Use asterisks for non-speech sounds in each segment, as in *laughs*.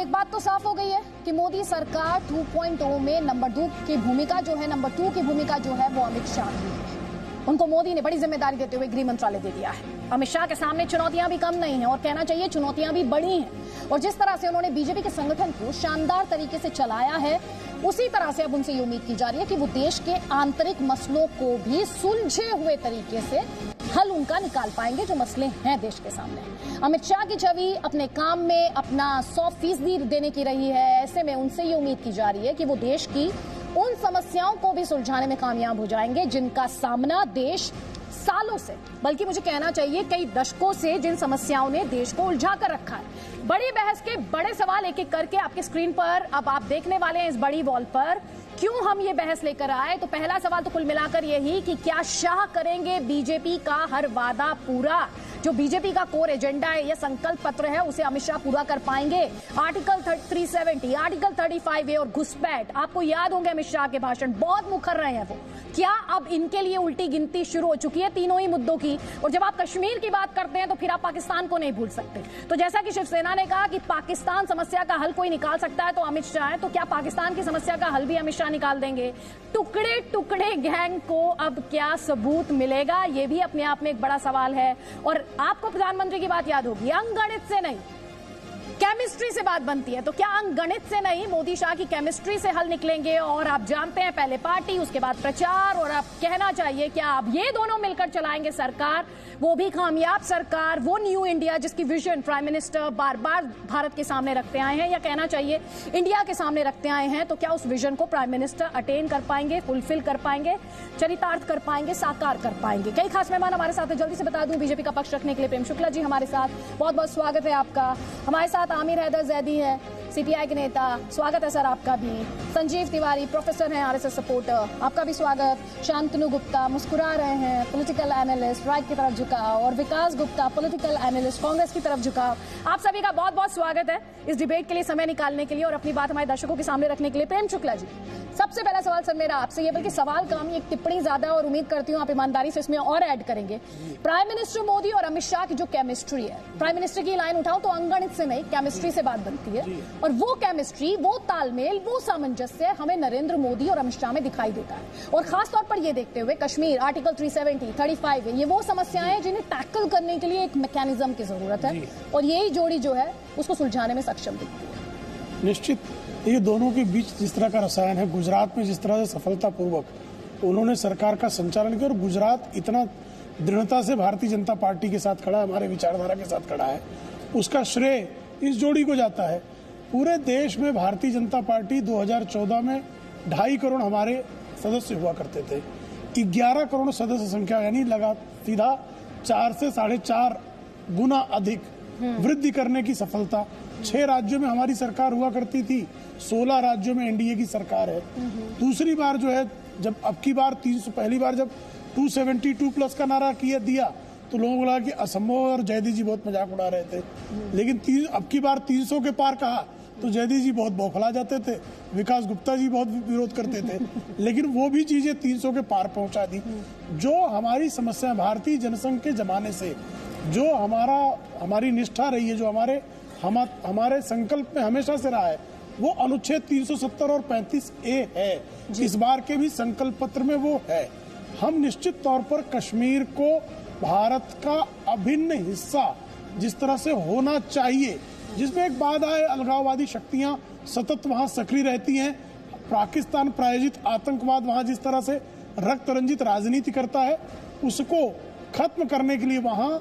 एक बात तो साफ़ हो गई है कि मोदी सरकार 2.0 में नंबर दो की भूमिका जो है, नंबर टू की भूमिका जो है, वो अमित शाह की है। उनको मोदी ने बड़ी ज़िम्मेदारी देते हुए गृह मंत्रालय दे दिया है। अमित शाह के सामने चुनौतियाँ भी कम नहीं है और कहना चाहिए चुनौतियाँ भी बड़ी हैं। और जिस तरह से उन्होंने बीजेपी के संगठन को शानदार तरीके से चलाया है, उसी तरह से अब उनसे ये उम्मीद की जा रही है कि वो देश के आंतरिक मसलों को भी सुलझे हुए तरीके से हल उनका निकाल पाएँगे, जो मसले हैं देश के सामने। अमित शाह की छवि अपने काम में अपना सौ फ़ीसदी देने की रही है। ऐसे में उनसे ये उम्मीद की जा रही है कि वो देश की उन समस्याओं को भी सुलझाने में कामयाब हो जाएँगे, जिनका सामना देश सालों से, बल्कि मुझे कहना चाहिए कई दशकों से जिन समस्याओं ने देश को उलझा कर रखा है। बड़ी बहस के बड़े सवाल एक एक करके आपके स्क्रीन पर अब आप देखने वाले हैं इस बड़ी वॉल पर। क्यों हम ये बहस लेकर आए? तो पहला सवाल तो कुल मिलाकर यही कि क्या शाह करेंगे? बीजेपी का हर वादा पूरा। जो बीजेपी का कोर एजेंडा है, या संकल्प पत्र है, उसे अमित शाह पूरा कर पाएँगे। आर्टिकल 370 आर्टिकल 35 ए और घुसपैठ। आपको याद होंगे अमित शाह के भाषण, बहुत मुखर रहे हैं वो। क्या अब इनके लिए उल्टी गिनती शुरू हो चुकी है तीनों ही मुद्दों की? और जब आप कश्मीर की बात करते हैं तो फिर आप पाकिस्तान को नहीं भूल सकते। तो जैसा कि शिवसेना ने कहा कि पाकिस्तान समस्या का हल कोई निकाल सकता है तो अमित शाह है तो क्या पाकिस्तान की समस्या का हल भी अमित शाह निकाल देंगे? टुकड़े टुकड़े गैंग को अब क्या सबूत मिलेगा? ये भी अपने आप में एक बड़ा सवाल है। और आपको प्रधानमंत्री की बात याद होगी। अंगणित से नहीं। केमिस्ट्री से बात बनती है तो क्या अंक गणित से नहीं? मोदी शाह की केमिस्ट्री से हल निकलेंगे और आप जानते हैं, पहले पार्टी, उसके बाद प्रचार, और आप कहना चाहिए, क्या आप ये दोनों मिलकर चलाएँगे सरकार? वो भी कामयाब सरकार, वो न्यू इंडिया जिसकी विजन प्राइम मिनिस्टर बार बार भारत के सामने रखते आए हैं, या कहना चाहिए इंडिया के सामने रखते आए हैं तो क्या उस विजन को प्राइम मिनिस्टर अटेन कर पाएँगे फुलफिल कर पाएँगे, चरितार्थ कर पाएँगे, साकार कर पाएँगे? कई खास मेहमान हमारे साथ जल्दी से बता दूँ बीजेपी का पक्ष रखने के लिए प्रेम शुक्ला जी हमारे साथ। बहुत बहुत स्वागत है आपका। हमारे साथ आमिर हैदर जैदी है सीपीआई के नेता। स्वागत है सर आपका भी। संजीव तिवारी प्रोफेसर हैं आरएसएस सपोर्टर आपका भी स्वागत। शांतनु गुप्ता, मुस्कुरा रहे हैं पॉलिटिकल एनालिस्ट राइट की तरफ़ झुकाव और विकास गुप्ता पॉलिटिकल एनालिस्ट कांग्रेस की तरफ़ झुकाव। आप सभी का बहुत बहुत स्वागत है इस डिबेट के लिए समय निकालने के लिए और अपनी बात हमारे दर्शकों के सामने रखने के लिए। प्रेम शुक्ला जी, सबसे पहला सवाल सर मेरा आपसे, ये बल्कि सवाल कम एक टिप्पणी ज़्यादा और उम्मीद करती हूँ आप ईमानदारी से इसमें और ऐड करेंगे। प्राइम मिनिस्टर मोदी और अमित शाह की जो केमिस्ट्री है प्राइम मिनिस्टर की लाइन उठाओ तो अंगणित से नहीं केमिस्ट्री से बात बनती है। और वो केमिस्ट्री वो तालमेल वो सामंजस्य हमें नरेंद्र मोदी और अमित शाह में दिखाई देता है। और खास तौर पर ये देखते हुए कश्मीर आर्टिकल 370, 35 ये वो समस्याएँ हैं जिन्हें टैकल करने के लिए एक मैकेनिज्म की ज़रूरत है। और यही जोड़ी जो है उसको सुलझाने में सक्षम दिखती है। निश्चित। ये दोनों के बीच जिस तरह का रसायन है गुजरात में जिस तरह से सफलतापूर्वक उन्होंने सरकार का संचालन किया और गुजरात इतना दृढ़ता से भारतीय जनता पार्टी के साथ खड़ा है हमारे विचारधारा के साथ खड़ा है उसका श्रेय इस जोड़ी को जाता है। पूरे देश में भारतीय जनता पार्टी 2014 में ढाई करोड़ हमारे सदस्य हुआ करते थे। 11 करोड़ सदस्य संख्या यानी लगा सीधा चार से साढ़े चार गुना अधिक वृद्धि करने की सफलता। छह राज्यों में हमारी सरकार हुआ करती थी। सोलह राज्यों में एनडीए की सरकार है। दूसरी बार जो है जब अब की बार तीन पहली बार जब 272 प्लस का नारा किया दिया तो लोगों को लगा कि असंभव और जयदी जी बहुत मज़ाक उड़ा रहे थे। लेकिन तीन अब की बार 300 के पार कहा तो जयदी जी बहुत बौखला जाते थे विकास गुप्ता जी बहुत विरोध करते थे। *laughs* लेकिन वो भी चीज़ें 300 के पार पहुँचा दी। जो हमारी समस्या भारतीय जनसंघ के जमाने से जो हमारा हमारी निष्ठा रही है जो हमारे हम, हमारे संकल्प में हमेशा से रहा है वो अनुच्छेद 370 और 35 ए है। इस बार के भी संकल्प पत्र में वो है। हम निश्चित तौर पर कश्मीर को भारत का अभिन्न हिस्सा जिस तरह से होना चाहिए। जिसमें एक बात आए अलगाववादी शक्तियाँ सतत वहाँ सक्रिय रहती हैं। पाकिस्तान प्रायोजित आतंकवाद वहाँ जिस तरह से रक्त रंजित राजनीति करता है उसको खत्म करने के लिए वहाँ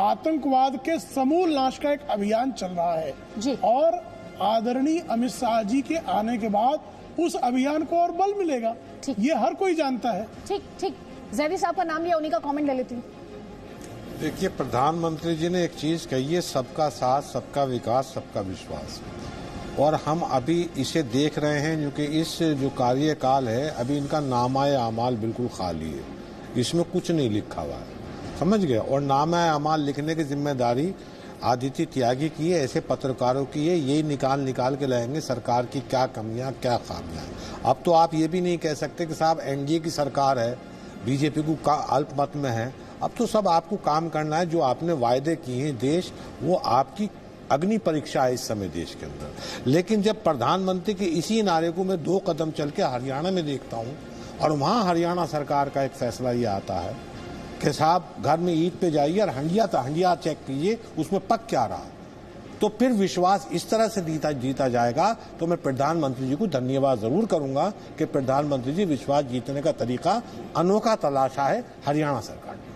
आतंकवाद के समूल नाश का एक अभियान चल रहा है। जी। और आदरणीय अमित शाह जी के आने के बाद उस अभियान को और बल मिलेगा। ये हर कोई जानता है। ठीक ठीक। जैदी साहब का नाम लिया उन्हीं का कमेंट ले लेती हूँ। देखिए, प्रधानमंत्री जी ने एक चीज़ कही है, सबका साथ, सबका विकास, सबका विश्वास। और हम अभी इसे देख रहे हैं, क्योंकि इस जो कार्यकाल है, अभी इनका नामाए अमाल बिल्कुल खाली है। इसमें कुछ नहीं लिखा हुआ है। समझ गए? और नामाए अमाल लिखने की ज़िम्मेदारी आदित्य त्यागी की है, ऐसे पत्रकारों की है, यही निकाल निकाल के लाएँगे सरकार की क्या कमियाँ, क्या खामियाँ। अब तो आप ये भी नहीं कह सकते कि साहब, एनडीए की सरकार है, बीजेपी को का अल्प मत में है अब तो सब आपको काम करना है, जो आपने वायदे किए हैं देश, वो आपकी अग्नि परीक्षा है इस समय देश के अंदर। लेकिन जब प्रधानमंत्री के इसी नारे को मैं दो कदम चल के हरियाणा में देखता हूँ, और वहाँ हरियाणा सरकार का एक फैसला ये आता है कि साहब, घर में ईद पे जाइए और हंडिया तो हंडिया चेक कीजिए, उसमें पक क्या रहा। तो फिर विश्वास इस तरह से जीता जीता जाएगा तो मैं प्रधानमंत्री जी को धन्यवाद ज़रूर करूँगा कि प्रधानमंत्री जी विश्वास जीतने का तरीका अनोखा तलाशा है हरियाणा सरकार ने।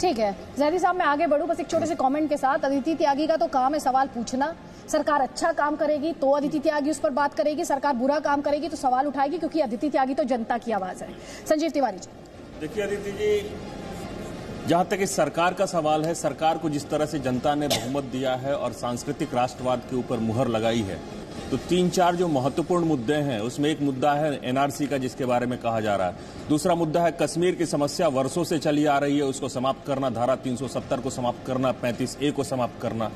ठीक है। जहरी साहब, मैं आगे बढ़ूं, बस एक छोटे से कमेंट के साथ। अदिति त्यागी का तो काम है सवाल पूछना। सरकार अच्छा काम करेगी तो अदिति त्यागी उस पर बात करेगी। सरकार बुरा काम करेगी तो सवाल उठाएगी, क्योंकि अदिति त्यागी तो जनता की आवाज़ है। संजीव तिवारी जी। देखिए अदिति जी, जहाँ तक इस सरकार का सवाल है, सरकार को जिस तरह से जनता ने बहुमत दिया है और सांस्कृतिक राष्ट्रवाद के ऊपर मुहर लगाई है तो तीन चार जो महत्वपूर्ण मुद्दे हैं, उसमें एक मुद्दा है एनआरसी का, जिसके बारे में कहा जा रहा है। दूसरा मुद्दा है कश्मीर की समस्या वर्षों से चली आ रही है, उसको समाप्त करना, धारा 370 को समाप्त करना 35 ए को समाप्त करना।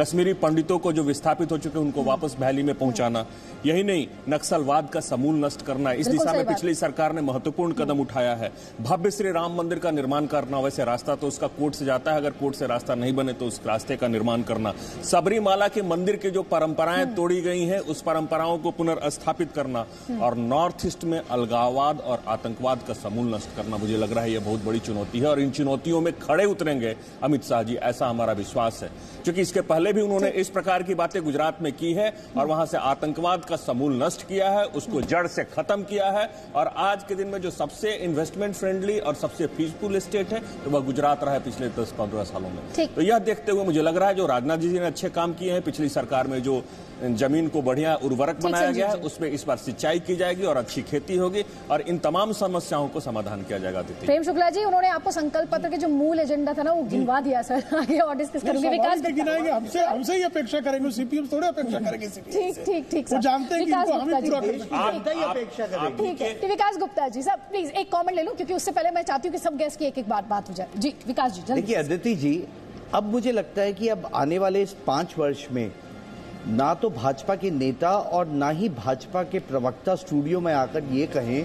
कश्मीरी पंडितों को जो विस्थापित हो चुके उनको वापस वैली में पहुंचाना। यही नहीं नक्सलवाद का समूल नष्ट करना। इस दिशा में पिछली सरकार ने महत्वपूर्ण कदम उठाया है। भव्य श्री राम मंदिर का निर्माण करना वैसे रास्ता तो उसका कोर्ट से जाता है अगर कोर्ट से रास्ता नहीं बने तो उस रास्ते का निर्माण करना। सबरीमाला के मंदिर की जो परंपराएँ तोड़ी गई हैं उस परंपराओं को पुनर्स्थापित करना और नॉर्थ ईस्ट में अलगाववाद और आतंकवाद का समूल नष्ट करना मुझे लग रहा है यह बहुत बड़ी चुनौती है। और इन चुनौतियों में खड़े उतरेंगे अमित शाह जी ऐसा हमारा विश्वास है। क्योंकि इसके पहले भी उन्होंने इस प्रकार की बातें गुजरात में की है और वहाँ से आतंकवाद का समूल नष्ट किया है उसको जड़ से खत्म किया है और आज के दिन में जो सबसे इन्वेस्टमेंट फ्रेंडली और सबसे पीसफुल स्टेट है तो वह गुजरात रहा है पिछले दस पंद्रह सालों में। तो यह देखते हुए मुझे लग रहा है जो राजनाथ जी ने अच्छे काम किए हैं पिछली सरकार में जो ज़मीन को बढ़िया उर्वरक बनाया गया है उसमें इस बार सिंचाई की जाएगी और अच्छी खेती होगी और इन तमाम समस्याओं को समाधान किया जाएगा प्रेम शुक्ला जी उन्होंने आपको संकल्प पत्र के जो मूल एजेंडा था ना वो गिनवा दिया सर। *laughs* आगे और डिस्कस करूँगे। विकास गिनाएँगे हमसे हमसे ही अपेक्षा करेंगे सीपीएम थोड़े अपेक्षा करेंगे ठीक ठीक ठीक वो जानते हैं कि इनको हमें पूरा करना ठीक है। विकास गुप्ता जी सर प्लीज़ एक कॉमेंट ले लूँ क्योंकि उससे पहले मैं चाहती हूँ कि सब गेस्ट की एक एक बात बात हो जाए। जी विकास जी देखिए अदिति जी अब मुझे लगता है कि अब आने वाले इस पाँच वर्ष में ना तो भाजपा के नेता और ना ही भाजपा के प्रवक्ता स्टूडियो में आकर ये कहें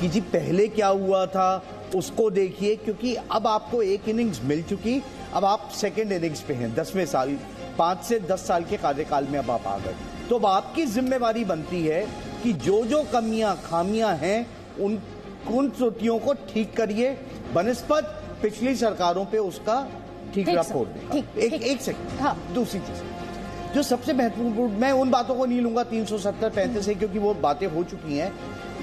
कि जी पहले क्या हुआ था उसको देखिए क्योंकि अब आपको एक इनिंग्स मिल चुकी अब आप सेकेंड इनिंग्स पे हैं दसवें साल पाँच से दस साल के कार्यकाल में अब आप आ गए। तो अब आपकी जिम्मेवारी बनती है कि जो जो कमियाँ खामियाँ हैं उन उन त्रुटियों को ठीक करिए बनस्पत पिछली सरकारों पे उसका ठीक रखो एक एक सेकंड हाँ। दूसरी चीज़। जो सबसे महत्वपूर्ण मैं उन बातों को नहीं लूँगा तीन सौ सत्तर पैंतीस से क्योंकि वो बातें हो चुकी हैं।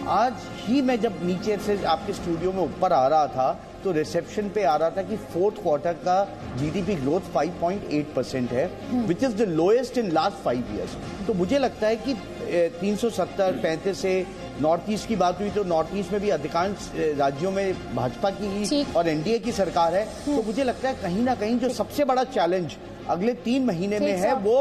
आज ही मैं जब नीचे से आपके स्टूडियो में ऊपर आ रहा था तो रिसेप्शन पे आ रहा था कि फोर्थ क्वार्टर का जीडीपी ग्रोथ 5.8 परसेंट है which is the lowest in last five years तो मुझे लगता है कि 370 पैंतीस से नॉर्थ ईस्ट की बात हुई तो नॉर्थ ईस्ट में भी अधिकांश राज्यों में भाजपा की ही और एनडीए की सरकार है। तो मुझे लगता है कहीं ना कहीं जो सबसे बड़ा चैलेंज अगले तीन महीने में है वो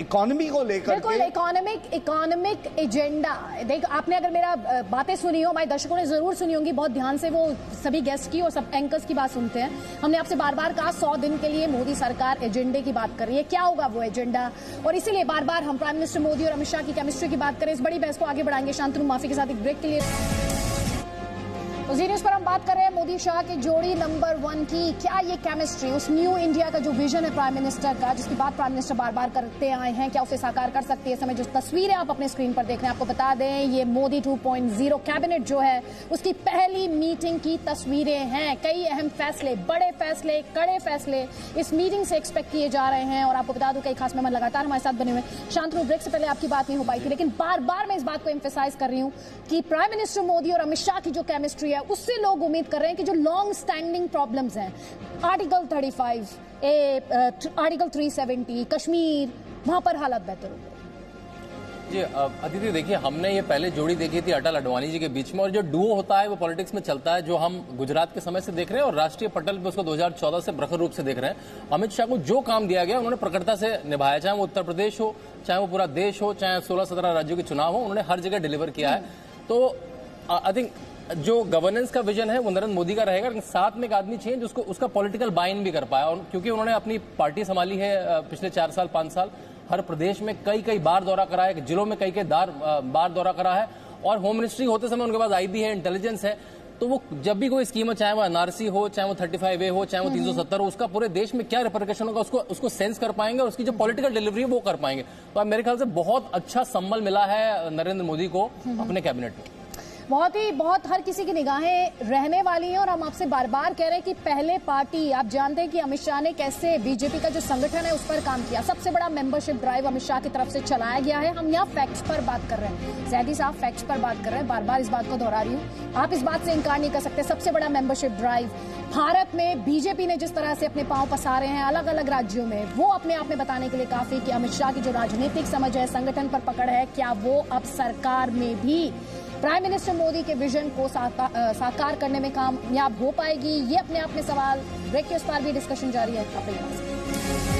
इकोनॉमी को लेकर बिल्कुल इकोनॉमिक इकोनॉमिक एजेंडा। देख आपने अगर मेरा बातें सुनी हो हमारे दर्शकों ने ज़रूर सुनी होंगी बहुत ध्यान से वो सभी गेस्ट की और सब एंकर्स की बात सुनते हैं। हमने आपसे बार बार कहा सौ दिन के लिए मोदी सरकार एजेंडे की बात कर रही है। क्या होगा वो एजेंडा? और इसीलिए बार बार हम प्राइम मिनिस्टर मोदी और अमित शाह की केमिस्ट्री की बात करें। इस बड़ी बहस को आगे बढ़ाएँगे। शांतनु माफ़ी के साथ एक ब्रेक के लिए। जी न्यूज़ पर हम बात कर रहे हैं मोदी शाह की जोड़ी नंबर वन की। क्या ये केमिस्ट्री उस न्यू इंडिया का जो विजन है प्राइम मिनिस्टर का, जिसकी बात प्राइम मिनिस्टर बार बार करते आए हैं, क्या उसे साकार कर सकती है? समय जो तस्वीरें आप अपने स्क्रीन पर देख रहे हैं, आपको बता दें, ये मोदी 2.0 कैबिनेट जो है, उसकी पहली मीटिंग की तस्वीरें हैं। कई अहम फैसले, बड़े फैसले, कड़े फैसले इस मीटिंग से एक्सपेक्ट किए जा रहे हैं। और आपको बता दूँ, कई खास मेहमान लगातार हमारे साथ बने हुए शांतनु ब्रेक से पहले आपकी बात नहीं हो पाई थी, लेकिन बार बार मैं इस बात को एम्फेसाइज कर रही हूँ कि प्राइम मिनिस्टर मोदी और अमित शाह की जो केमिस्ट्री है, उससे लोग उम्मीद कर रहे हैं कि जो लॉन्ग स्टैंडिंग प्रॉब्लम्स हैं आर्टिकल 35 ए आर्टिकल 370 कश्मीर वहाँ पर हालात बेहतर होंगे अदिति, देखिए, हमने ये पहले जोड़ी देखी थी अटल अडवाणी जी के बीच में और जो डुओ होता है, वो पॉलिटिक्स में चलता है, जो हम गुजरात के समय से देख रहे हैं और राष्ट्रीय पटल पे उसको 2014 से प्रखर रूप से देख रहे हैं। अमित शाह को जो काम दिया गया, उन्होंने प्रकटता से निभाया, चाहे वो उत्तर प्रदेश हो, चाहे वो पूरा देश हो, चाहे सोलह सत्रह राज्यों के चुनाव हो, उन्होंने हर जगह डिलीवर किया है। तो आई थिंक जो गवर्नेंस का विजन है वो नरेंद्र मोदी का रहेगा। लेकिन साथ में एक आदमी चाहिए जिसको उसका पॉलिटिकल बाइन भी कर पाया और क्योंकि उन्होंने अपनी पार्टी संभाली है पिछले चार साल पाँच साल हर प्रदेश में कई कई बार दौरा करा है। जिलों में कई कई दार बार दौरा करा है। और होम मिनिस्ट्री होते समय उनके पास आईबी है इंटेलिजेंस है। तो वो जब भी कोई स्कीम हो चाहे वो एनआरसी हो चाहे वो थर्टी फाइव ए हो चाहे वो तीन सौ सत्तर हो उसका पूरे देश में क्या रिप्रिकेशन होगा उसको उसको सेंस कर पाएँगे और उसकी जो पॉलिटिकल डिलीवरी है वो कर पाएँगे। तो अब मेरे ख्याल से बहुत अच्छा संबल मिला है नरेंद्र मोदी को अपने कैबिनेट में। बहुत ही, बहुत हर किसी की निगाहें रहने वाली हैं और हम आपसे बार बार कह रहे हैं कि पहले पार्टी, आप जानते हैं कि अमित शाह ने कैसे बीजेपी का जो संगठन है उस पर काम किया। सबसे बड़ा मेंबरशिप ड्राइव अमित शाह की तरफ़ से चलाया गया है। हम यहाँ फैक्ट्स पर बात कर रहे हैं। जैदी साहब फैक्ट्स पर बात कर रहे हैं। बार बार इस बात को दोहरा रही हूँ। आप इस बात से इनकार नहीं कर सकते। सबसे बड़ा मेंबरशिप ड्राइव भारत में बीजेपी ने जिस तरह से अपने पाँव पसारे हैं अलग अलग राज्यों में, वो अपने आप में बताने के लिए काफ़ी कि अमित शाह की जो राजनीतिक समझ है, संगठन पर पकड़ है, क्या वो अब सरकार में भी प्राइम मिनिस्टर मोदी के विजन को साका, साकार करने में कामयाब हो पाएगी ये अपने आप में सवाल ब्रेक के उस पर भी डिस्कशन जारी है।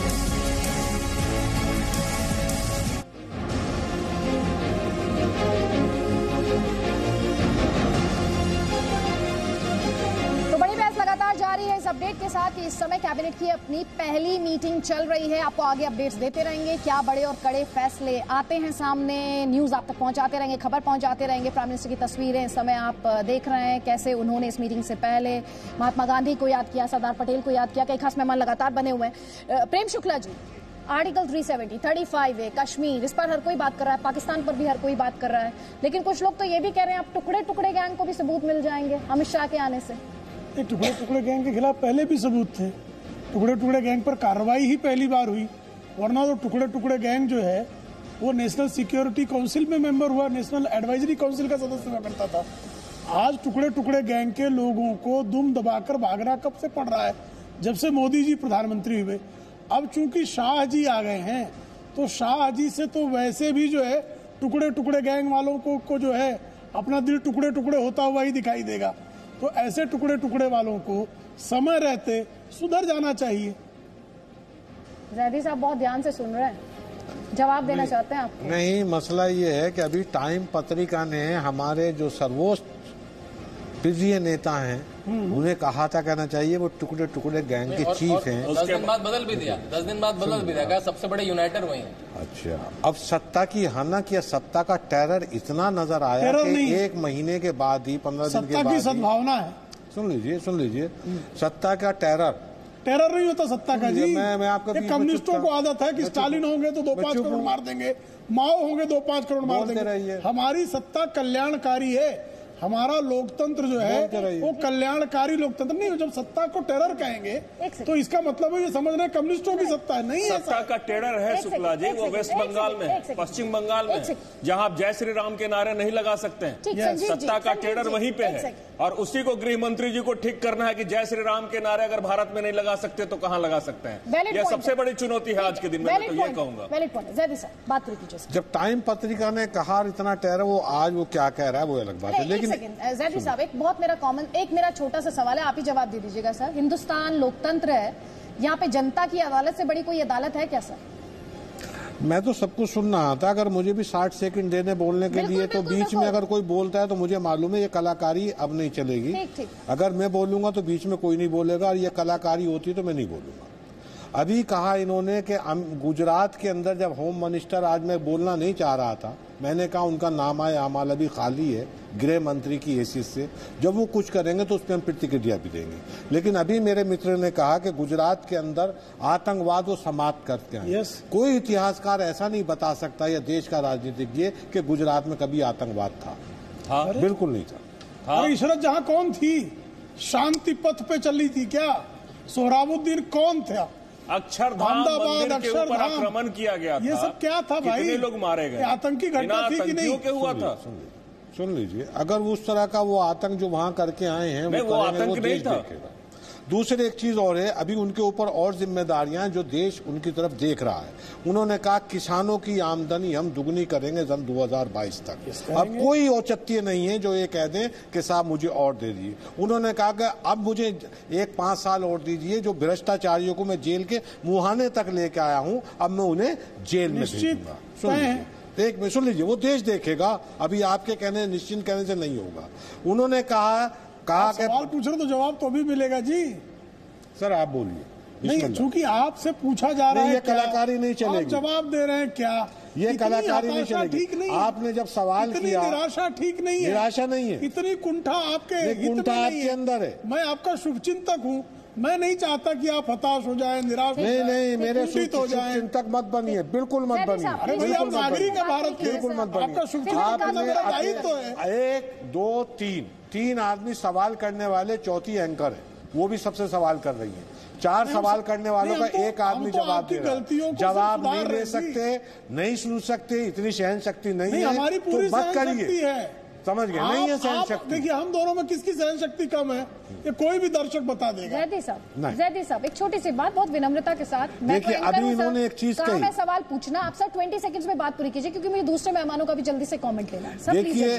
अपडेट के साथ इस समय कैबिनेट की अपनी पहली मीटिंग चल रही है। आपको आगे अपडेट्स देते रहेंगे क्या बड़े और कड़े फैसले आते हैं सामने न्यूज़ आप तक पहुंचाते रहेंगे खबर पहुंचाते रहेंगे। प्राइम मिनिस्टर की तस्वीरें इस समय आप देख रहे हैं कैसे उन्होंने इस मीटिंग से पहले महात्मा गांधी को याद किया सरदार पटेल को याद किया कई खास मेहमान लगातार बने हुए हैं। प्रेम शुक्ला जी आर्टिकल 370, 35 है कश्मीर इस पर हर कोई बात कर रहा है पाकिस्तान पर भी हर कोई बात कर रहा है। लेकिन कुछ लोग तो ये भी कह रहे हैं अब टुकड़े टुकड़े गैंग को भी सबूत मिल जाएँगे अमित शाह के आने से। ये टुकड़े टुकड़े गैंग के खिलाफ पहले भी सबूत थे। टुकड़े टुकड़े गैंग पर कार्रवाई ही पहली बार हुई। वरना तो टुकड़े टुकड़े गैंग जो है वो नेशनल सिक्योरिटी काउंसिल में मेंबर हुआ नेशनल एडवाइजरी काउंसिल का सदस्य हुआ करता था। आज टुकड़े टुकड़े गैंग के लोगों को दुम दबाकर भागना कब से पड़ रहा है? जब से मोदी जी प्रधानमंत्री हुए। अब चूँकि शाह जी आ गए हैं तो शाह जी से तो वैसे भी जो है टुकड़े टुकड़े गैंग वालों को, को जो है अपना दिल टुकड़े टुकड़े होता हुआ ही दिखाई देगा। तो ऐसे टुकड़े टुकड़े वालों को समय रहते सुधर जाना चाहिए। जैदी साहब बहुत ध्यान से सुन रहे हैं। जवाब देना चाहते हैं आप? नहीं मसला ये है कि अभी टाइम पत्रिका ने हमारे जो सर्वोच्च प्रिय नेता हैं उन्हें कहा था कहना चाहिए वो टुकड़े टुकड़े गैंग के चीफ हैं। दस दिन बाद बदल भी दिया दस दिन बाद बदल भी दिया। सबसे बड़े यूनाइटर वही हैं। अच्छा। अब सत्ता की हानक या सत्ता का टेरर इतना नज़र आया कि। एक महीने के बाद ही पंद्रह दिन के सत्ता की बाद सद्भावना है। सुन लीजिए सुन लीजिए। सत्ता का टेरर टेरर नहीं होता सत्ता का जी। मैं- मैं आपका कम्युनिस्टों को आदत है कि स्टालिन होंगे तो दो पाँच करोड़ मार देंगे। माओ होंगे दो पाँच करोड़ मार देंगे। हमारी सत्ता कल्याणकारी है। हमारा लोकतंत्र जो है वो कल्याणकारी लोकतंत्र नहीं जब सत्ता को टेरर कहेंगे तो इसका मतलब है ये समझ रहे कम्युनिस्टों की सत्ता है। नहीं सत्ता का टेरर है शुक्ला जी वो वेस्ट बंगाल में है पश्चिम बंगाल में जहाँ आप जय श्री राम के नारे नहीं लगा सकते। हैं सत्ता का टेरर वहीं पे है। और उसी को गृह मंत्री जी को ठीक करना है कि जय श्री राम के नारे अगर भारत में नहीं लगा सकते तो कहाँ लगा सकते हैं? यह सबसे बड़ी चुनौती है आज के दिन में तो ये कहूँगा। जब टाइम पत्रिका ने कहा इतना टेरर वो आज वो क्या कह रहा है वो अलग बात है। लेकिन जैदी साहब एक बहुत मेरा कॉमन एक मेरा छोटा सा सवाल है आप ही जवाब दे दीजिएगा सर। हिंदुस्तान लोकतंत्र है यहाँ पे जनता की अदालत से बड़ी कोई अदालत है क्या सर? मैं तो सब कुछ सुन रहा था अगर मुझे भी साठ सेकंड देने बोलने के लिए तो बीच में अगर कोई बोलता है तो मुझे मालूम है ये कलाकारी अब नहीं चलेगी। ठीक, ठीक। अगर मैं बोलूँगा तो बीच में कोई नहीं बोलेगा और ये कलाकारी होती तो मैं नहीं बोलूँगा। अभी कहा इन्होंने कि गुजरात के अंदर जब होम मिनिस्टर आज मैं बोलना नहीं चाह रहा था मैंने कहा उनका नाम आए अमाल अभी खाली है गृह मंत्री की हैसियत से। जब वो कुछ करेंगे तो उस पर हम प्रतिक्रिया भी देंगे। लेकिन अभी मेरे मित्र ने कहा कि गुजरात के अंदर आतंकवाद वो समाप्त करते हैं। Yes. कोई इतिहासकार ऐसा नहीं बता सकता या देश का राजनीतिज्ञ कि गुजरात में कभी आतंकवाद था। हाँ बिल्कुल नहीं था। अरे इशरत जहाँ कौन थी? शांति पथ पे चली थी क्या? सोहराबुद्दीन कौन था अक्षरधाम अहमदाबाद, मंदिर के ऊपर आक्रमण किया गया था ये सब क्या था भाई? कितने लोग मारे गए आतंकी घटना थी कि नहीं? के हुआ था सुन लीजिए अगर उस तरह का वो आतंक जो वहाँ करके आए हैं वो आतंक नहीं था। दूसरी एक चीज़ और है अभी उनके ऊपर और जिम्मेदारियाँ जो देश उनकी तरफ़ देख रहा है। उन्होंने कहा किसानों की आमदनी हम दुगनी करेंगे सन 2022 तक। अब कोई औचित्य नहीं है जो ये कह दें कि साहब मुझे और दे दिए उन्होंने कहा कि अब मुझे एक पाँच साल और दीजिए जो भ्रष्टाचारियों को मैं जेल के मुहाने तक लेके आया हूँ अब मैं उन्हें जेल में भेजूँगा। एक मिनट सुन लीजिए वो देश देखेगा अभी आपके कहने निश्चिंत कहने से नहीं होगा। उन्होंने कहा कहा सवाल पूछ रहे तो जवाब तो अभी मिलेगा जी। सर आप बोलिए। नहीं चूँकि आपसे पूछा जा रहा है ये कलाकारी नहीं चलेगी। जवाब दे रहे हैं क्या? ये कलाकारी नहीं चलेगी। ठीक नहीं आपने जब सवाल इतनी किया निराशा ठीक नहीं है। निराशा नहीं है। इतनी कुंठा आपके कुंठा आपके अंदर है। मैं आपका शुभचिंतक हूँ। मैं नहीं चाहता कि आप हताश हो जाए निराश हो नहीं नहीं मेरे हो जाए। चिंतक मत बनिए बिल्कुल मत बनिए अरे भाई आप नागरिक है भारत के। बिल्कुल मत बनिए। आपने दायित्व है। एक दो तीन तीन आदमी सवाल करने वाले चौथी एंकर है। वो भी सबसे सवाल कर रही है। चार सवाल करने वालों का तो- एक आदमी तो जवाब दे रहा है। जवाब नहीं दे सकते नहीं सुन सकते इतनी सहन शक्ति नहीं नहीं है हमारी तो पूरी मत करिए। है। समझ गए? नहीं है सहन शक्ति देखिए हम दोनों में किसकी सहन शक्ति कम है? ये कोई भी दर्शक बता देगा। जैदी साहब जैदी जयदी साहब एक छोटी सी बात बहुत विनम्रता के साथ देखिए, तो अभी इन्होंने एक चीज़ कही। मैं सवाल पूछना आप सर 20 सेकंड्स में बात पूरी कीजिए क्योंकि मुझे दूसरे मेहमानों का भी जल्दी से कॉमेंट लेना है। सर देखिए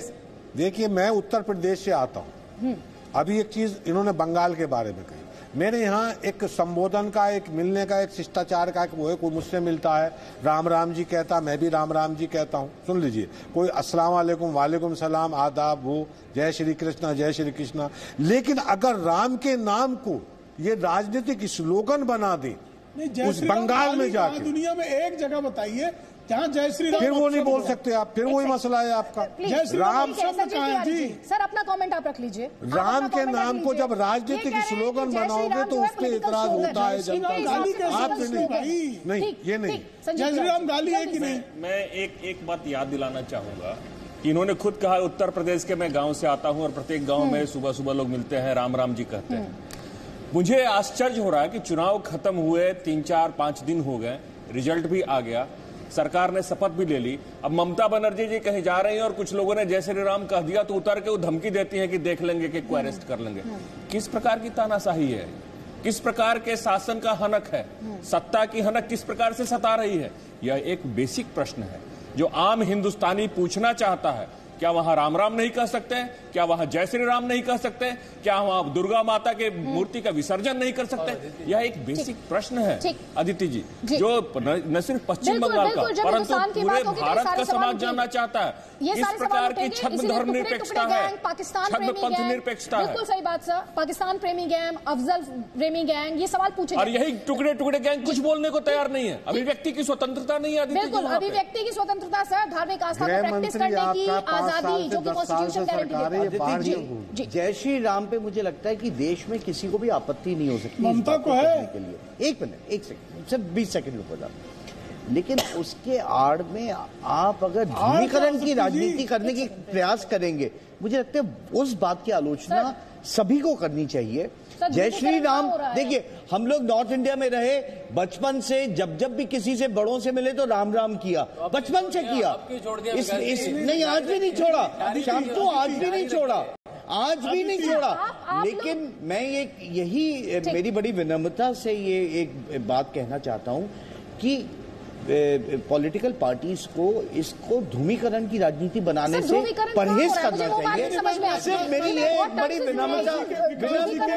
देखिए मैं उत्तर प्रदेश से आता हूँ। अभी एक चीज़ इन्होंने बंगाल के बारे में कही। मेरे यहाँ एक संबोधन का एक मिलने का एक शिष्टाचार का एक वो है कोई मुझसे मिलता है। राम राम जी कहता मैं भी राम राम जी कहता हूँ। सुन लीजिए कोई अस्सलाम वालेकुम वालेकुम सलाम आदाब वो जय श्री कृष्णा जय श्री कृष्णा। लेकिन अगर राम के नाम को ये राजनीतिक स्लोगन बना दें उस बंगाल में कहाँ जाके। दुनिया में एक जगह बताइए जहाँ जय श्री राम फिर वो नहीं बोल सकते आप फिर वही मसला है आपका। जय श्री राम जी? सर अपना कमेंट आप रख लीजिए। राम के नाम को जब राजनीतिक स्लोगन बनाओगे तो उस पे political इतराज होता है आप नहीं। ये नहीं। जय श्री राम गाली है कि नहीं? मैं एक एक बात याद दिलाना चाहूँगा कि इन्होंने खुद कहा उत्तर प्रदेश के मैं गाँव से आता हूँ और प्रत्येक गाँव में सुबह सुबह लोग मिलते हैं राम राम जी कहते हैं। मुझे आश्चर्य हो रहा है कि चुनाव खत्म हुए तीन चार पाँच दिन हो गए रिज़ल्ट भी आ गया। सरकार ने शपथ भी ले ली। अब ममता बनर्जी जी कहीं जा रही हैं और कुछ लोगों ने जय श्री राम कह दिया तो उतर के वो धमकी देती हैं कि देख लेंगे कि को अरेस्ट कर लेंगे। किस प्रकार की तानाशाही है? किस प्रकार के शासन का हनक है? सत्ता की हनक किस प्रकार से सता रही है? यह एक बेसिक प्रश्न है, जो आम हिंदुस्तानी पूछना चाहता है। क्या वहाँ राम राम नहीं कह सकते? क्या वहाँ जय श्री राम नहीं कह सकते? क्या वहाँ दुर्गा माता के मूर्ति का विसर्जन नहीं कर सकते? यह एक बेसिक प्रश्न है। अदिति जी जी। जो न न सिर्फ़ पश्चिम बंगाल का परंतु पूरे भारत का समाज। जानना चाहता है। इस प्रकार की छद्म धर्म निरपेक्षता है। पाकिस्तान छद्म प्रेमी पंथ गैंग, निरपेक्षता है। बिल्कुल सही बात सर। पाकिस्तान प्रेमी गैंग अफजल प्रेमी गैंग ये सवाल पूछे और यही टुकड़े टुकड़े गैंग कुछ बोलने को तैयार नहीं है। अभिव्यक्ति की स्वतंत्रता नहीं है बिल्कुल अभिव्यक्ति की स्वतंत्रता सर। धार्मिक आस्था को प्रैक्टिस करने की आज़ादी जो कि कॉन्स्टिट्यूशन गारंटी जय श्री राम पे मुझे लगता है कि देश में किसी को भी आपत्ति नहीं हो सकती ममता को है। के लिए। एक मिनट एक सेकंड सिर्फ़ बीस सेकंड रुको जरा। लेकिन उसके आड़ में आप अगर ध्रुवीकरण की राजनीति करने की प्रयास करेंगे मुझे लगता है उस बात की आलोचना सभी को करनी चाहिए। जय श्री राम? देखिए हम लोग नॉर्थ इंडिया में रहे बचपन से जब जब भी किसी से बड़ों से मिले तो राम राम किया। बचपन से किया। इस, इस, नहीं आज भी नहीं छोड़ा। शाम को आज भी नहीं छोड़ा। आज भी नहीं छोड़ा। आप- आप लेकिन मैं ये यही मेरी बड़ी विनम्रता से ये एक बात कहना चाहता हूँ कि पॉलिटिकल पार्टीज़ को इसको ध्रुवीकरण की राजनीति बनाने से परहेज? करना चाहिए। सिर्फ़। मेरी मैंने एक बड़ी मुझे विकास जी के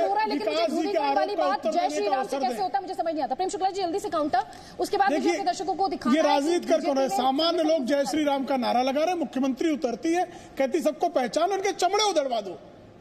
ध्रुवीकरण वाली आरोप का बात उत्तर जय देने श्री का राम से अवसर कैसे दें। होता मुझे समझ नहीं आता। प्रेम शुक्ला जी जल्दी से काउंटर उसके बाद दर्शकों को दिखाना ये राजनीति कर कौन है? सामान्य लोग जय श्री राम का नारा लगा रहे मुख्यमंत्री उतरती है कहती सबको पहचान उनके चमड़े उधड़वा दो।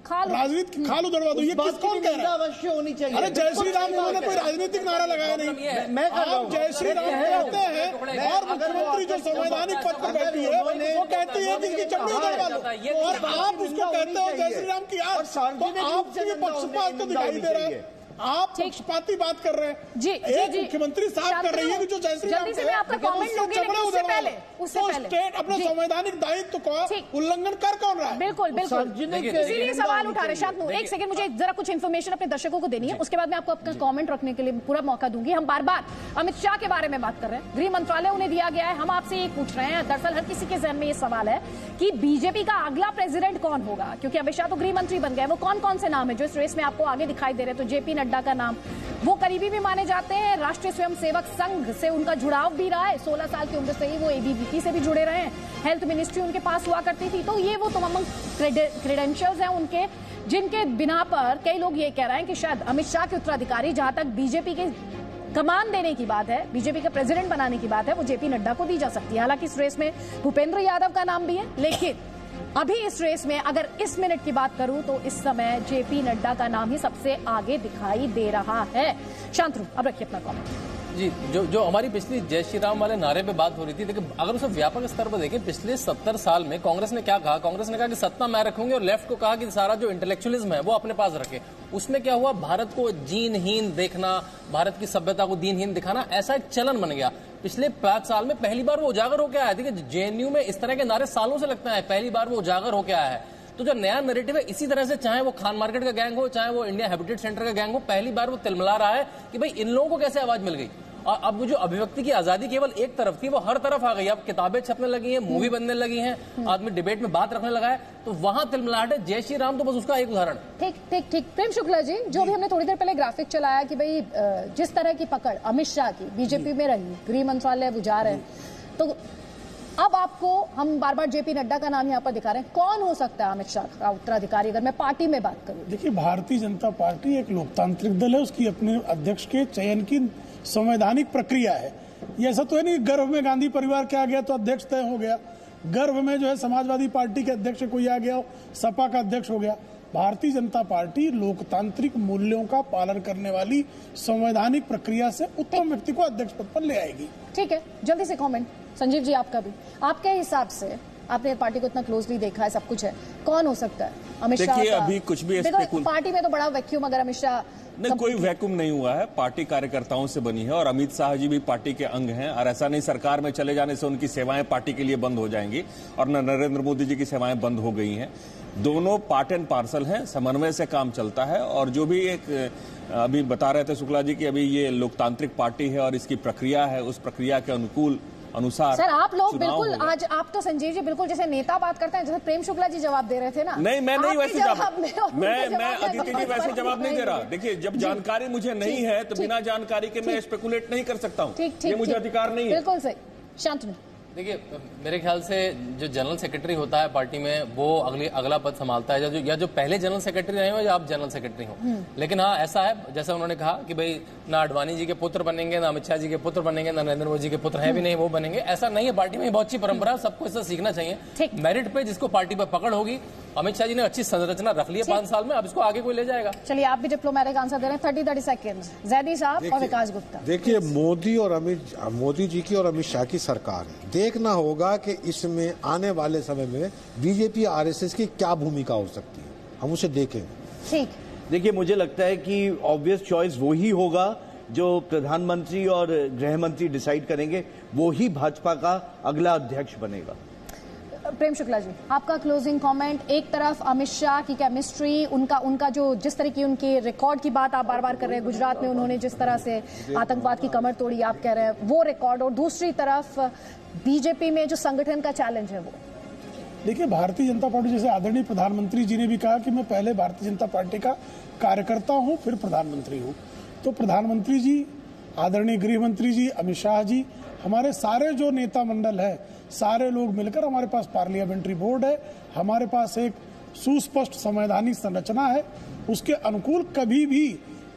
खाल राजनीति खाल उधड़वा दो ये किस कौन कह रहा है अवश्य होनी चाहिए अरे जय श्री राम उन्होंने कोई। राजनीतिक नारा लगाया नहीं मैं- आप हूँ। जय श्री राम हूँ। कहते हैं और मुख्यमंत्री जो संवैधानिक पद पर बैठी है वो कहती है कि इसकी चमड़ी उधड़वा दो और आप उसको कहते हो जय श्री राम की आप तो आपकी भी पक्षपात तो दिखाई दे रहा है। आप पक्षपाती बात कर रहे हैं। जी जी एक मुख्यमंत्री साफ़ कर रही है? कि जो जय श्री जल्दी से आपका लेकिन कमेंट उसके लूँगी लेकिन चमड़े उससे उधड़वा पहले लो। उससे तो पहले। स्टेट अपने संवैधानिक दायित्व का उल्लंघन कर कौन रहा है? बिल्कुल बिल्कुल। इसीलिए सवाल उठा रहे। शांतनु एक सेकंड मुझे जरा कुछ इन्फॉर्मेशन अपने दर्शकों को देनी है उसके बाद मैं आपको अपना कमेंट रखने के लिए पूरा मौका दूँगी। हम बार बार अमित शाह के बारे में बात कर रहे हैं। गृह मंत्रालय उन्हें दिया गया है। हम आपसे ये पूछ रहे हैं दरअसल हर किसी के जहन में ये सवाल है कि बीजेपी का अगला प्रेसिडेंट कौन होगा? क्योंकि अमित शाह तो गृह मंत्री बन गए वो कौन कौन से नाम है जो इस रेस में आपको आगे दिखाई दे रहे हैं? तो जेपी नड्डा का नाम। वो करीबी भी माने जाते हैं। राष्ट्रीय स्वयंसेवक संघ से उनका जुड़ाव भी रहा है। सोलह साल की उम्र से ही वो एबीवीपी से भी जुड़े रहे हैं। हेल्थ मिनिस्ट्री उनके पास हुआ करती थी। तो ये वो तमाम क्रेडेंशियल्स हैं उनके, जिनके बिना पर कई लोग ये कह रहे हैं कि शायद अमित शाह के उत्तराधिकारी, जहाँ तक बीजेपी के कमान देने की बात है बीजेपी का प्रेसिडेंट बनाने की बात है, वो जेपी नड्डा को दी जा सकती है। हालाँकि इस रेस में भूपेंद्र यादव का नाम भी है, लेकिन अभी इस रेस में अगर इस मिनट की बात करूँ तो इस समय जेपी नड्डा का नाम ही सबसे आगे दिखाई दे रहा है। शांतनु अब रखिए अपना कॉमेंट जी, जो जो हमारी पिछली जय श्री राम वाले नारे पे बात हो रही थी देखिए अगर उसे व्यापक स्तर पर देखें, पिछले सत्तर साल में कांग्रेस ने क्या कहा? कांग्रेस ने कहा कि सत्ता मैं रखूँगी और लेफ़्ट को कहा कि सारा जो इंटेलेक्चुअलिज्म है, वो अपने पास रखे। उसमें क्या हुआ? भारत को जीनहीन देखना, भारत की सभ्यता को दीनहीन दिखाना, ऐसा एक चलन बन गया। पिछले पाँच साल में पहली बार वो उजागर होकर आया। देखिए, जेएनयू में इस तरह के नारे सालों से लगते हैं। पहली बार वो उजागर होकर आया है। तो जो नया नैरेटिव है, इसी तरह से चाहे वो खान मार्केट का गैंग हो, चाहे वो इंडिया हैबिटेट सेंटर का गैंग हो, पहली बार वो तिलमिला रहा है कि भाई इन लोगों को कैसे आवाज़ मिल गई? और अब वो जो अभिव्यक्ति की आज़ादी केवल एक तरफ़ थी वो हर तरफ़ आ गई। अब किताबें छपने लगी हैं मूवी बनने लगी हैं आदमी डिबेट में बात रखने लगा है तो वहाँ तिलमिलाहट है। जय श्री राम तो बस उसका एक उदाहरण। ठीक ठीक ठीक। प्रेम शुक्ला जी जो भी हमने थोड़ी देर पहले ग्राफिक चलाया कि भाई जिस तरह की पकड़ अमित शाह की बीजेपी में रही गृह मंत्रालय वो जा रहे हैं। तो अब आपको हम बार बार जेपी नड्डा का नाम यहाँ पर दिखा रहे हैं। कौन हो सकता है अमित शाह का उत्तराधिकारी? अगर मैं पार्टी में बात करूँ। देखिए भारतीय जनता पार्टी एक लोकतांत्रिक दल है उसकी अपने अध्यक्ष के चयन की संवैधानिक प्रक्रिया है। ये ऐसा तो है नहीं गर्भ में गांधी परिवार के आ गया तो अध्यक्ष तय हो गया। गर्भ में जो है समाजवादी पार्टी के अध्यक्ष कोई आ गया सपा का अध्यक्ष हो गया। भारतीय जनता पार्टी लोकतांत्रिक मूल्यों का पालन करने वाली संवैधानिक प्रक्रिया से उत्तम व्यक्ति को अध्यक्ष पद पर ले आएगी। ठीक है, जल्दी से कमेंट संजीव जी, आपका भी। आपके हिसाब से आपने पार्टी को इतना क्लोजली देखा है सब कुछ है। कौन हो सकता है? अमित शाह अभी कुछ भी पार्टी में तो बड़ा वैक्यूम अगर अमित शाह नहीं कोई वैक्यूम नहीं हुआ है। पार्टी कार्यकर्ताओं से बनी है और अमित शाह जी भी पार्टी के अंग हैं और ऐसा नहीं सरकार में चले जाने से उनकी सेवाएँ पार्टी के लिए बंद हो जाएँगी और न नरेंद्र मोदी जी की सेवाएँ बंद हो गई हैं। दोनों पार्ट एंड पार्सल हैं समन्वय से काम चलता है और जो भी एक अभी बता रहे थे शुक्ला जी कि अभी ये लोकतांत्रिक पार्टी है और इसकी प्रक्रिया है उस प्रक्रिया के अनुकूल अनुसार सर आप लोग बिल्कुल आज आप तो संजीव जी बिल्कुल जैसे नेता बात करते हैं जैसे प्रेम शुक्ला जी जवाब दे रहे थे ना। नहीं मैं नहीं वैसे जवाब में मैं अदिति जी वैसे जवाब नहीं दे रहा। देखिए जब जानकारी मुझे नहीं है तो बिना जानकारी के मैं स्पेकुलेट नहीं कर सकता हूँ। ठीक ठीक ये मुझे अधिकार नहीं है। बिल्कुल सही। शांतनु देखिए मेरे ख्याल से जो जनरल सेक्रेटरी होता है पार्टी में वो अगली अगला पद संभालता है। या जो या जो पहले जनरल सेक्रेटरी रहे हो या आप जनरल सेक्रेटरी हो। लेकिन हाँ ऐसा है जैसा उन्होंने कहा कि भाई ना अडवाणी जी के पुत्र बनेंगे ना अमित शाह जी के पुत्र बनेंगे ना नरेंद्र मोदी जी के पुत्र है भी नहीं वो बनेंगे। ऐसा नहीं है पार्टी में बहुत अच्छी परंपरा है, सबको इससे सीखना चाहिए। मेरिट पे जिसको पार्टी पर पकड़ होगी अमित शाह जी ने अच्छी संरचना रख ली है पाँच साल में अब इसको आगे कोई ले जाएगा। चलिए आप भी डिप्लोमेटिक आंसर दे रहे हैं थर्टी थर्टी सेकेंड जैदी साहब और विकास गुप्ता। देखिए मोदी और अमित मोदी जी की और अमित शाह की सरकार है। देखना होगा कि इसमें आने वाले समय में बीजेपी आरएसएस की क्या भूमिका हो सकती है। हम उसे देखेंगे। ठीक। देखिए मुझे लगता है कि ऑब्वियस चॉइस वो ही होगा जो प्रधानमंत्री और गृह मंत्री डिसाइड करेंगे वो ही भाजपा का अगला अध्यक्ष बनेगा। प्रेम शुक्ला जी, आपका क्लोजिंग कमेंट एक तरफ़ अमित शाह की केमिस्ट्री उनका उनका जो जिस तरह की उनके रिकॉर्ड की बात आप बार बार कर रहे हैं, गुजरात में उन्होंने जिस तरह से आतंकवाद की कमर तोड़ी, आप कह रहे हैं, वो रिकॉर्ड और दूसरी तरफ़ बीजेपी में जो संगठन का चैलेंज है वो। देखिए, भारतीय जनता पार्टी, जैसे आदरणीय प्रधानमंत्री जी ने भी कहा कि मैं पहले भारतीय जनता पार्टी का कार्यकर्ता हूँ, फिर प्रधानमंत्री हूँ। तो प्रधानमंत्री जी, आदरणीय गृह मंत्री जी, अमित शाह जी हमारे सारे जो नेता मंडल है, सारे लोग मिलकर हमारे पास पार्लियामेंट्री बोर्ड है, हमारे पास एक सुस्पष्ट संवैधानिक संरचना है, उसके अनुकूल कभी भी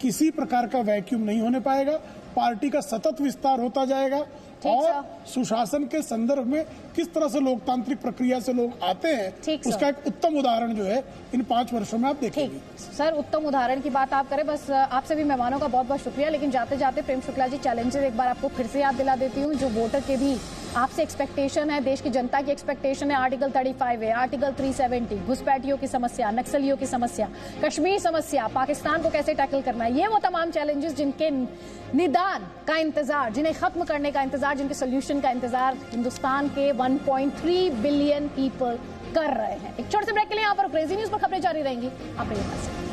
किसी प्रकार का वैक्यूम नहीं होने पाएगा, पार्टी का सतत विस्तार होता जाएगा और सुशासन के संदर्भ में किस तरह से लोकतांत्रिक प्रक्रिया से लोग आते हैं उसका एक उत्तम उदाहरण जो है इन पाँच वर्षों में आप देखेंगे। सर उत्तम उदाहरण की बात आप करें बस आपसे भी मेहमानों का बहुत बहुत शुक्रिया लेकिन जाते जाते प्रेम शुक्ला जी चैलेंजेस एक बार आपको फिर से याद दिला देती हूँ जो वोटर के भी आपसे एक्सपेक्टेशन है, देश की जनता की एक्सपेक्टेशन है आर्टिकल 35 है आर्टिकल 370 घुसपैठियों की समस्या, नक्सलियों की समस्या, कश्मीर समस्या, पाकिस्तान को कैसे टैकल करना है? ये वो तमाम चैलेंजेस जिनके निदान का इंतज़ार, जिन्हें खत्म करने का इंतज़ार, जिनके सोल्यूशन का इंतज़ार हिंदुस्तान के 1.3 बिलियन पीपल कर रहे हैं। एक छोटे से ब्रेक के लिए यहाँ पर क्रेजी न्यूज़ पर खबरें जारी रहेंगी। आप साथ।